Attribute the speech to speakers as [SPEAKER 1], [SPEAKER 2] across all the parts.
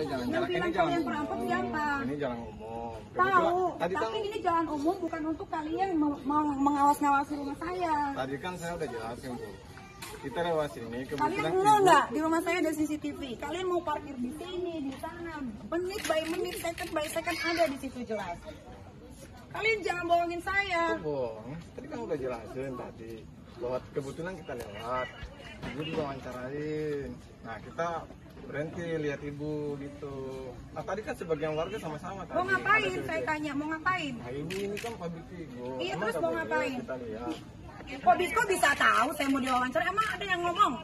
[SPEAKER 1] Kita jalan
[SPEAKER 2] Yang
[SPEAKER 1] jalan
[SPEAKER 2] bilang
[SPEAKER 1] ini jalan
[SPEAKER 2] kalian perampok siapa?
[SPEAKER 1] Ini jalan umum.
[SPEAKER 2] Tahu,
[SPEAKER 1] tadi
[SPEAKER 2] tapi
[SPEAKER 1] kan
[SPEAKER 2] ini jalan umum bukan untuk kalian mengawas-ngawasi rumah saya.
[SPEAKER 1] tadi kan saya udah jelasin bu. Kita lewat sini
[SPEAKER 2] Kalian
[SPEAKER 1] ibu-
[SPEAKER 2] nggak di rumah saya ada CCTV. Kalian mau parkir di sini, di sana, menit by menit, second by second ada di situ jelas. Kalian jangan bohongin saya.
[SPEAKER 1] Itu bohong. Tadi kan udah jelasin tadi bahwa kebetulan kita lewat. Ibu diwawancarain. Nah kita berhenti lihat ibu gitu. Nah tadi kan sebagian warga sama-sama tadi.
[SPEAKER 2] Mau ngapain? Saya tanya mau ngapain?
[SPEAKER 1] Nah ibu ini kan public figure.
[SPEAKER 2] Iya,
[SPEAKER 1] Emang
[SPEAKER 2] terus mau ngapain?
[SPEAKER 1] Kita lihat.
[SPEAKER 2] Kok bisa tahu saya mau diwawancara? Emang ada yang ngomong?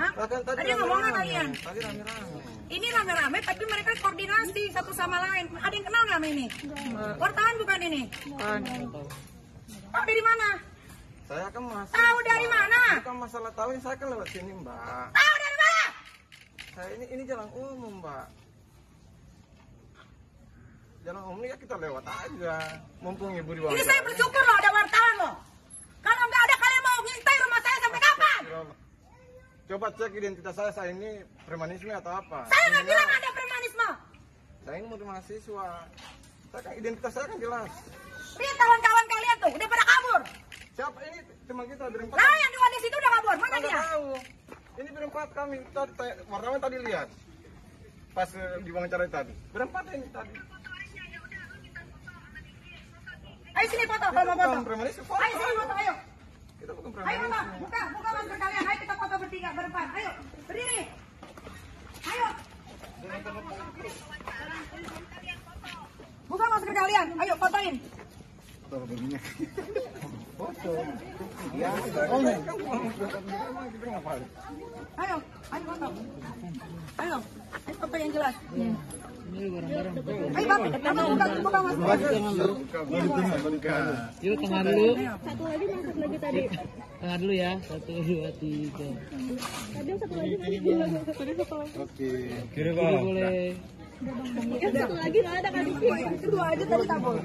[SPEAKER 2] Hah?
[SPEAKER 1] Tadi
[SPEAKER 2] Ada ngomong
[SPEAKER 1] rame-rame.
[SPEAKER 2] kalian?
[SPEAKER 1] Tadi rame-rame.
[SPEAKER 2] Ini rame-rame tapi mereka koordinasi satu sama lain. Ada yang kenal nggak sama ini? Wartawan bukan ini? Tahu dari mana?
[SPEAKER 1] Saya kan masih.
[SPEAKER 2] Tahu dari mana?
[SPEAKER 1] Bukan masalah tahu saya kan lewat sini mbak.
[SPEAKER 2] Tahu dari mana?
[SPEAKER 1] Saya ini ini jalan umum mbak. Jalan umum ya kita lewat aja. Mumpung ibu di
[SPEAKER 2] Ini saya bersyukur loh ada wartawan loh. Kalau nggak ada kalian mau ngintai rumah saya sampai kapan?
[SPEAKER 1] Coba cek identitas saya, saya ini premanisme atau apa?
[SPEAKER 2] Saya nggak
[SPEAKER 1] Ini
[SPEAKER 2] bilang ada premanisme.
[SPEAKER 1] Saya ini mau mahasiswa. Saya kan identitas saya kan jelas.
[SPEAKER 2] Lihat kawan-kawan kalian tuh udah pada kabur.
[SPEAKER 1] Siapa ini teman kita berempat?
[SPEAKER 2] Lah yang di Wadis itu udah kabur. Mana dia?
[SPEAKER 1] tahu. Ini berempat kami tadi wartawan tadi lihat pas eh, diwawancara tadi. Berempat ini tadi.
[SPEAKER 2] Ayo sini foto,
[SPEAKER 1] Kita
[SPEAKER 2] foto, foto.
[SPEAKER 1] premanisme.
[SPEAKER 2] Ayo sini foto, ayo.
[SPEAKER 1] Kita bukan
[SPEAKER 2] Ayo foto,
[SPEAKER 1] premanisme.
[SPEAKER 2] buka, buka masker kalian. Ayo kita foto bertiga, berempat. Ayo, berdiri. Ayo. Buka masker kalian. Ayo fotoin.
[SPEAKER 1] Foto. Ya, emang kita ngapain?
[SPEAKER 2] Ayo, ayo foto. Ayo, ayo foto yang jelas. Bapak, bapak buka, buka masker.
[SPEAKER 1] Buka, buka, buka.
[SPEAKER 3] Yuk tengah dulu.
[SPEAKER 4] Satu lagi masuk lagi tadi.
[SPEAKER 3] Tengah dulu ya. Satu, dua, tiga.
[SPEAKER 4] Tadi yang satu lagi tadi bilang tadi satu lagi.
[SPEAKER 1] Oke.
[SPEAKER 3] Kiri boleh.
[SPEAKER 4] Satu lagi nggak ada kan?
[SPEAKER 2] Itu dua aja tadi kabur.